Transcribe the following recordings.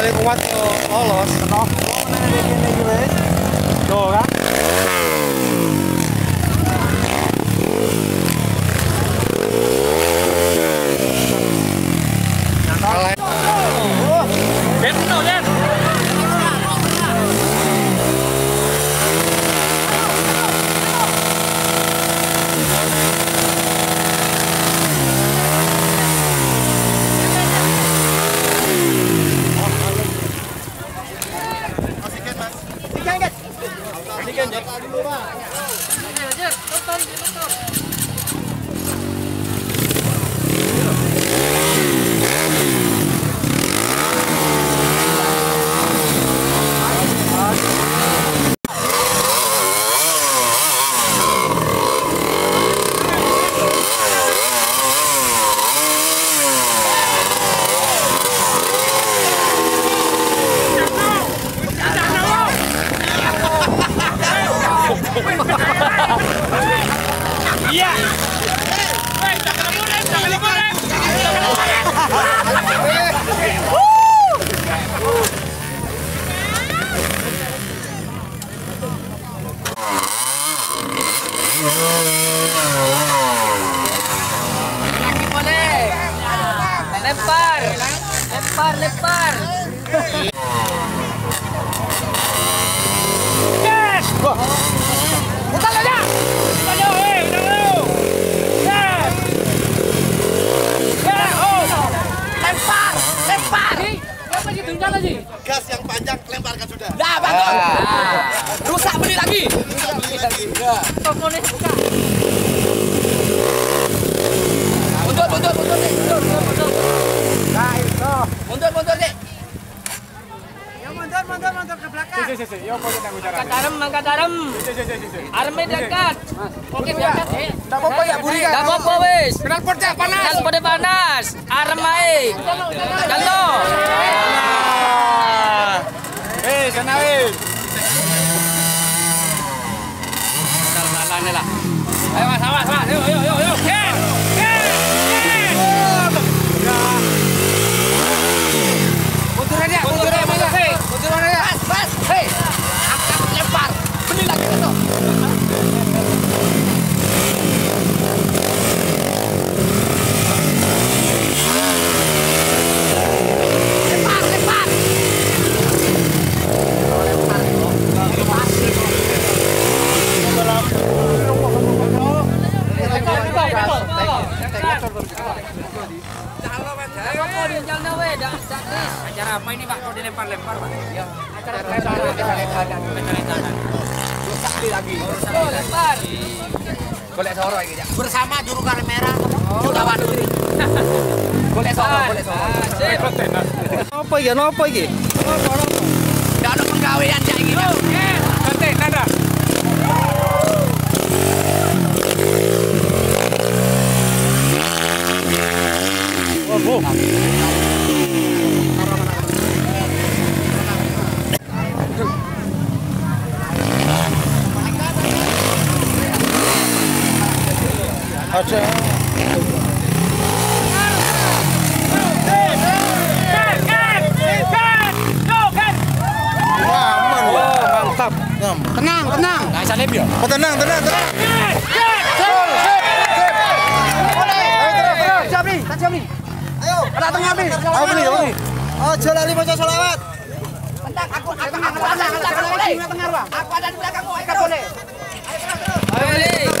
boleh kuat yo lolos. Kenapa? Kenapa nih dia gini gue? Tuh kan? yang panjang lemparkan sudah. dah bagus. Rusak beli lagi. Rusak beli lagi. Tokonya buka. Mundur, mundur, mundur, Dik. Mundur, mundur, mundur. Nah, itu. Mundur, mundur, Dik. Ya mundur, mundur, mundur ke belakang. Si, si, si. Yo, pokoknya tanggung jawab. Angkat arem, angkat arem. Si, si, si, si. Aremnya diangkat. Oke, ya? dekat. Dik. apa ya, Buri. Ya? kan. Tak apa, wis. Kenal panas. Kenal panas. Arem ae. Jantung. 还有，还有。Golek soro iki, Cak. Bersama juru kamera, oh. jutawan. Golek soro, ah, golek soro. Apa iki? Napa iki? Napa? Ndak ono penggawean Cak iki. Oke, tanda. Oh, ada tenang tenang nggak salah tenang tenang tenang Ayo, ada tengah Ayo, Ayo, aku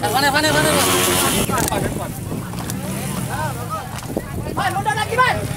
Mana mana mana. Pan, pan, pan. Pan, mundur lagi, Pan.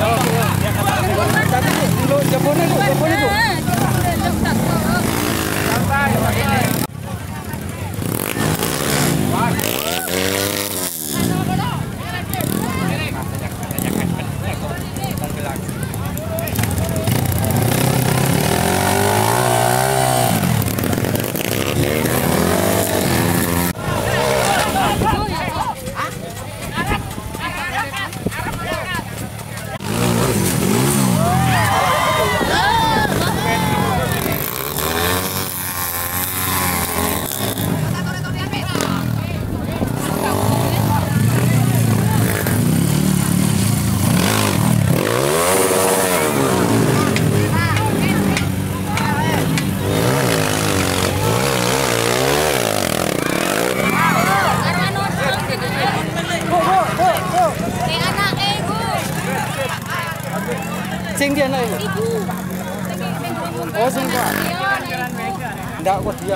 Awas, Bu, awas, Bu.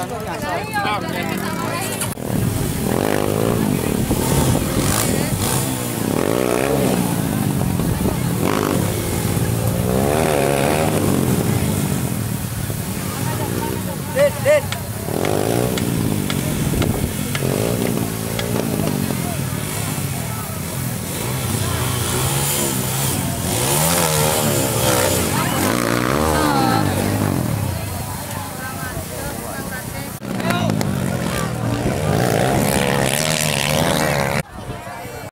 Gracias.